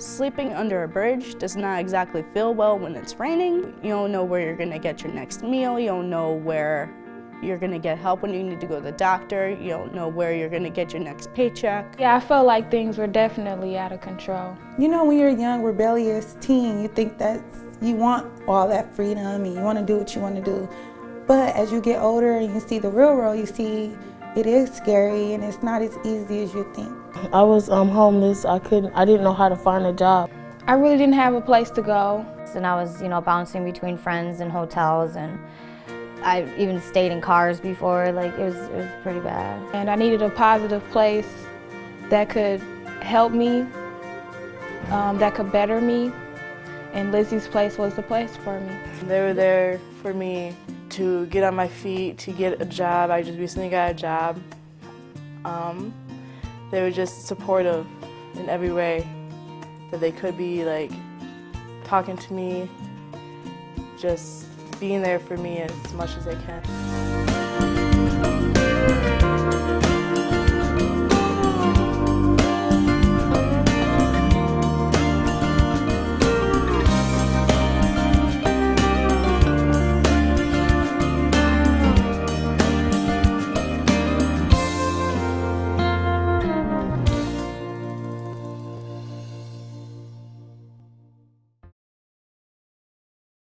Sleeping under a bridge does not exactly feel well when it's raining. You don't know where you're gonna get your next meal. You don't know where you're gonna get help when you need to go to the doctor. You don't know where you're gonna get your next paycheck. Yeah, I felt like things were definitely out of control. You know, when you're a young, rebellious teen, you think that you want all that freedom and you want to do what you want to do. But as you get older and you see the real world, you see it is scary and it's not as easy as you think. I was um, homeless. I couldn't. I didn't know how to find a job. I really didn't have a place to go. And I was, you know, bouncing between friends and hotels, and I even stayed in cars before. Like it was, it was pretty bad. And I needed a positive place that could help me, um, that could better me. And Lissy's Place was the place for me. They were there for me to get on my feet, to get a job. I just recently got a job. Um, they were just supportive in every way that they could be, like talking to me, just being there for me as much as they can.